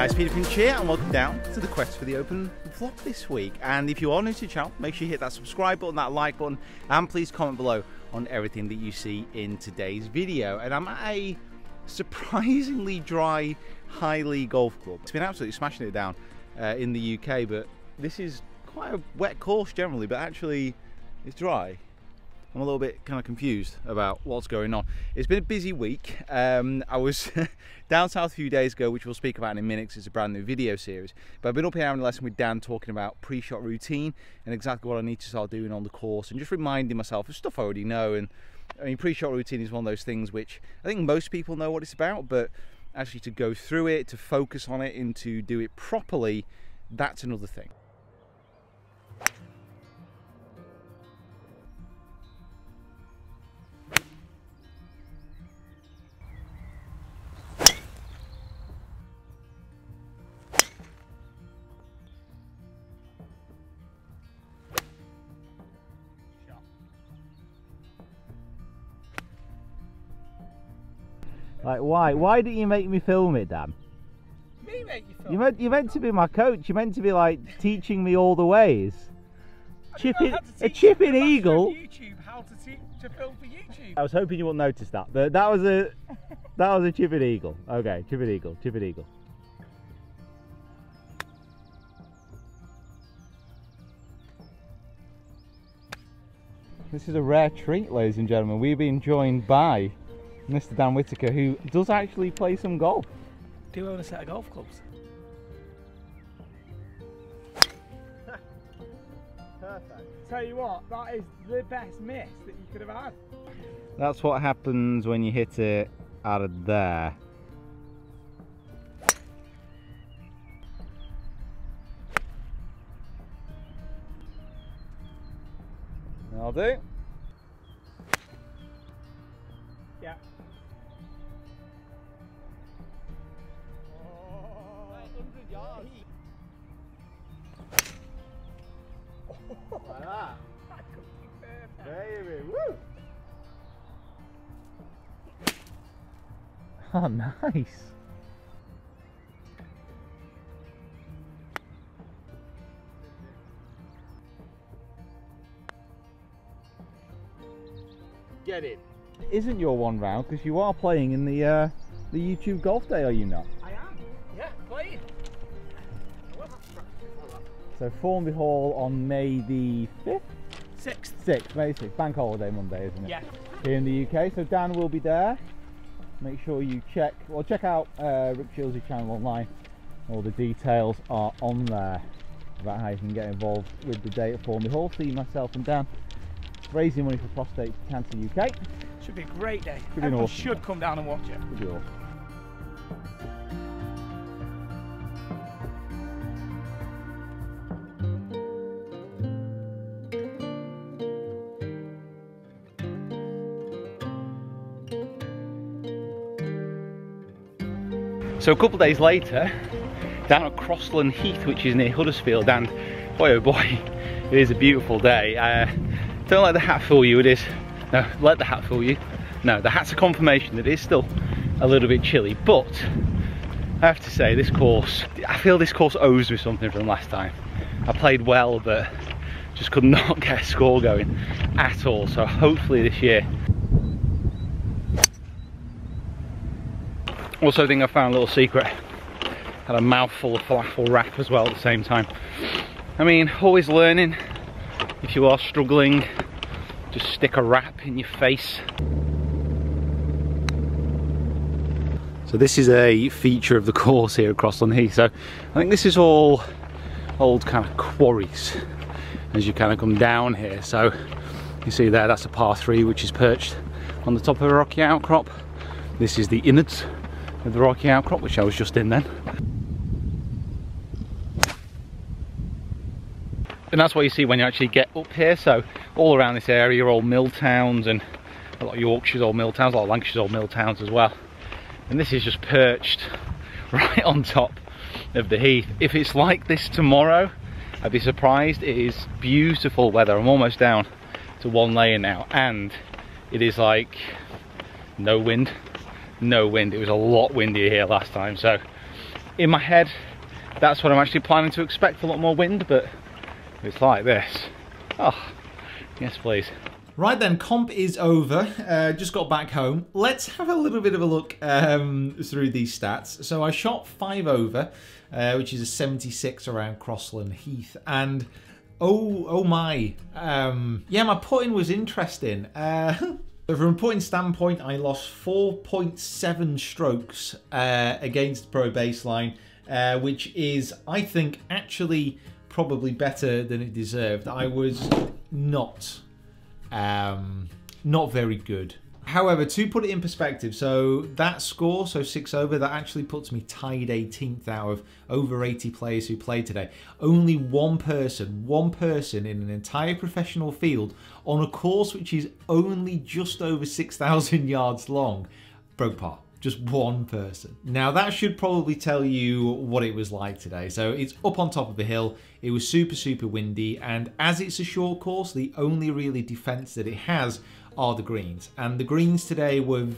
guys, Peter Finch here and welcome down to the Quest for the Open vlog this week. And if you are new to the channel, make sure you hit that subscribe button, that like button, and please comment below on everything that you see in today's video. And I'm at a surprisingly dry Highley Golf Club. It's been absolutely smashing it down uh, in the UK, but this is quite a wet course generally, but actually it's dry. I'm a little bit kind of confused about what's going on. It's been a busy week. Um, I was down south a few days ago, which we'll speak about in a minute because it's a brand new video series. But I've been up here having a lesson with Dan talking about pre-shot routine and exactly what I need to start doing on the course and just reminding myself of stuff I already know. And I mean, pre-shot routine is one of those things which I think most people know what it's about, but actually to go through it, to focus on it and to do it properly, that's another thing. Like why? Why didn't you make me film it, Dan? Me make you film. You meant you meant to be my coach. You meant to be like teaching me all the ways. Chipping a chipping eagle. YouTube how to teach to film for YouTube. I was hoping you wouldn't notice that, but that was a that was a chipping eagle. Okay, chipping eagle, chipping eagle. This is a rare treat, ladies and gentlemen. We've been joined by Mr. Dan Whitaker, who does actually play some golf. Do you own a set of golf clubs? Perfect. Tell you what, that is the best miss that you could have had. That's what happens when you hit it out of there. I'll do. Oh, nice. Get in. Isn't your one round because you are playing in the uh, the YouTube Golf Day, are you not? I am. Yeah, playing. So Formby Hall on May the fifth, Sixth. sixth, May sixth, Bank Holiday Monday, isn't it? Yeah. Here in the UK. So Dan will be there. Make sure you check. Well, check out uh, Rick Shields' channel online. All the details are on there about how you can get involved with the day at Formby Hall. See myself and Dan raising money for Prostate Cancer UK. Should be a great day. Should Everyone awesome should come down and watch it. So a couple of days later, down at Crosland Heath, which is near Huddersfield, and boy oh boy, it is a beautiful day. Uh, don't let the hat fool you, it is, no, let the hat fool you. No, the hat's a confirmation that it is still a little bit chilly, but I have to say this course, I feel this course owes me something from last time. I played well, but just could not get a score going at all, so hopefully this year Also, think I found a little secret. Had a mouthful of falafel wrap as well at the same time. I mean, always learning. If you are struggling, just stick a wrap in your face. So this is a feature of the course here at Crosland Heath. So I think this is all old kind of quarries as you kind of come down here. So you see there, that's a par three which is perched on the top of a rocky outcrop. This is the innards of the rocky outcrop, which I was just in then. And that's what you see when you actually get up here. So all around this area are all mill towns and a lot of Yorkshire's all mill towns, a lot of Lancashire's all mill towns as well. And this is just perched right on top of the heath. If it's like this tomorrow, I'd be surprised. It is beautiful weather. I'm almost down to one layer now and it is like no wind no wind it was a lot windier here last time so in my head, that's what I'm actually planning to expect, a lot more wind, but it's like this. Oh, yes please. Right then, comp is over. Uh, just got back home. Let's have a little bit of a look um, through these stats. So I shot 5 over, uh, which is a 76 around Crosland Heath. And oh, oh my. Um, yeah, my putting was interesting. Uh, from a putting standpoint, I lost 4.7 strokes uh, against Pro Baseline, uh, which is, I think, actually probably better than it deserved. I was not um, not very good. However, to put it in perspective, so that score, so six over, that actually puts me tied 18th out of over 80 players who played today. Only one person, one person in an entire professional field on a course which is only just over 6,000 yards long broke par just one person. Now that should probably tell you what it was like today. So it's up on top of the hill, it was super, super windy, and as it's a short course, the only really defense that it has are the greens. And the greens today were I mean,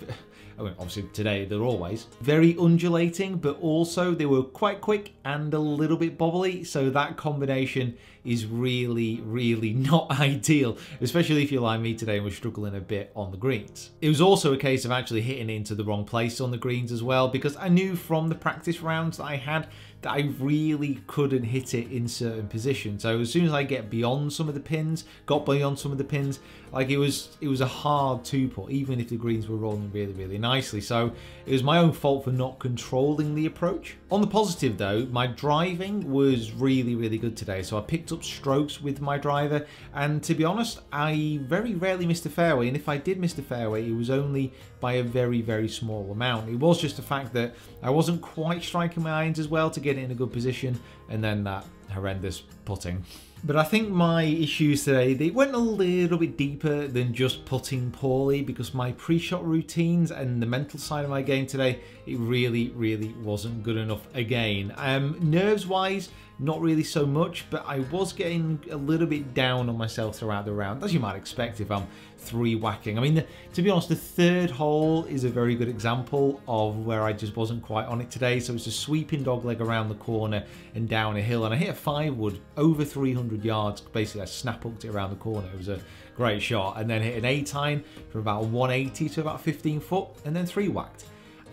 oh, obviously today they're always very undulating, but also they were quite quick and a little bit bobbly. So that combination is really, really not ideal, especially if you're like me today and we're struggling a bit on the greens. It was also a case of actually hitting into the wrong place on the greens as well, because I knew from the practice rounds that I had that I really couldn't hit it in certain positions. So as soon as I get beyond some of the pins, got beyond some of the pins, like it was it was a hard two putt, even if the greens were rolling really, really nicely. So it was my own fault for not controlling the approach. On the positive though, my driving was really, really good today. So I picked up strokes with my driver, and to be honest, I very rarely missed a fairway. And if I did miss the fairway, it was only by a very, very small amount. It was just the fact that I wasn't quite striking my irons as well to get it in a good position, and then that horrendous putting. But I think my issues today, they went a little bit deeper than just putting poorly because my pre-shot routines and the mental side of my game today, it really, really wasn't good enough again. Um, Nerves-wise, not really so much, but I was getting a little bit down on myself throughout the round, as you might expect if I'm three whacking. I mean, the, to be honest, the third hole is a very good example of where I just wasn't quite on it today. So it's a sweeping dogleg around the corner and down a hill, and I hit a five wood over 300 yards. Basically, I snap hooked it around the corner. It was a great shot, and then hit an eight iron from about 180 to about 15 foot, and then three whacked.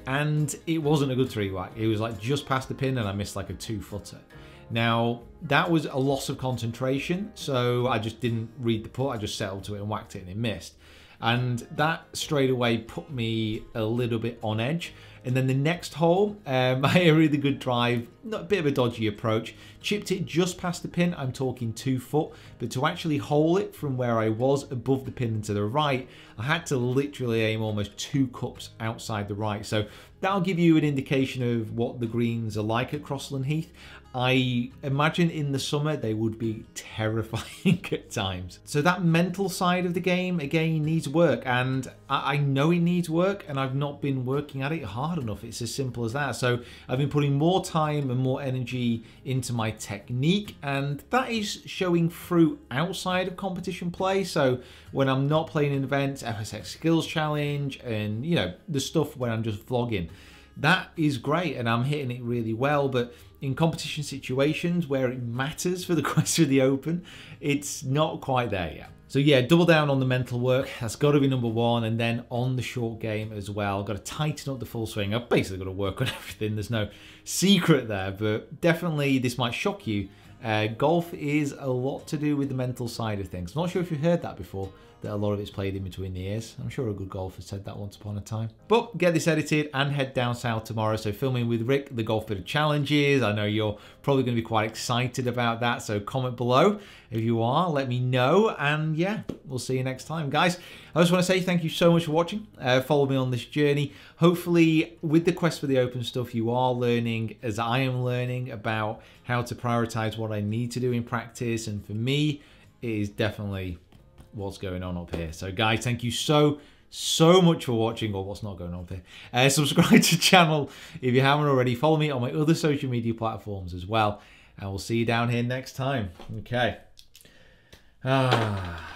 And it wasn't a good three whack. It was like just past the pin, and I missed like a two footer. Now, that was a loss of concentration, so I just didn't read the putt, I just settled to it and whacked it and it missed. And that straight away put me a little bit on edge. And then the next hole, um, I had a really good drive, not a bit of a dodgy approach, chipped it just past the pin, I'm talking two foot, but to actually hole it from where I was above the pin and to the right, I had to literally aim almost two cups outside the right. So that'll give you an indication of what the greens are like at Crosland Heath. I imagine in the summer they would be terrifying at times. So that mental side of the game, again, needs work. And I know it needs work and I've not been working at it hard enough. It's as simple as that. So I've been putting more time and more energy into my technique and that is showing through outside of competition play. So when I'm not playing in events, FSX Skills Challenge and, you know, the stuff when I'm just vlogging, that is great and I'm hitting it really well. But in competition situations where it matters for the Quest of the Open, it's not quite there yet. So yeah, double down on the mental work. That's got to be number one. And then on the short game as well. Got to tighten up the full swing. I've basically got to work on everything. There's no secret there, but definitely this might shock you. Uh, golf is a lot to do with the mental side of things. I'm not sure if you've heard that before, that a lot of it's played in between the ears. I'm sure a good golfer said that once upon a time. But get this edited and head down south tomorrow. So filming with Rick, the Golf Bit of Challenges. I know you're probably going to be quite excited about that. So comment below if you are, let me know. And yeah, we'll see you next time. Guys, I just want to say thank you so much for watching. Uh, follow me on this journey. Hopefully with the Quest for the Open stuff, you are learning as I am learning about how to prioritize what I need to do in practice. And for me, it is definitely what's going on up here. So guys, thank you so, so much for watching or what's not going on here. Uh, subscribe to the channel if you haven't already. Follow me on my other social media platforms as well. And we'll see you down here next time. Okay. Ah.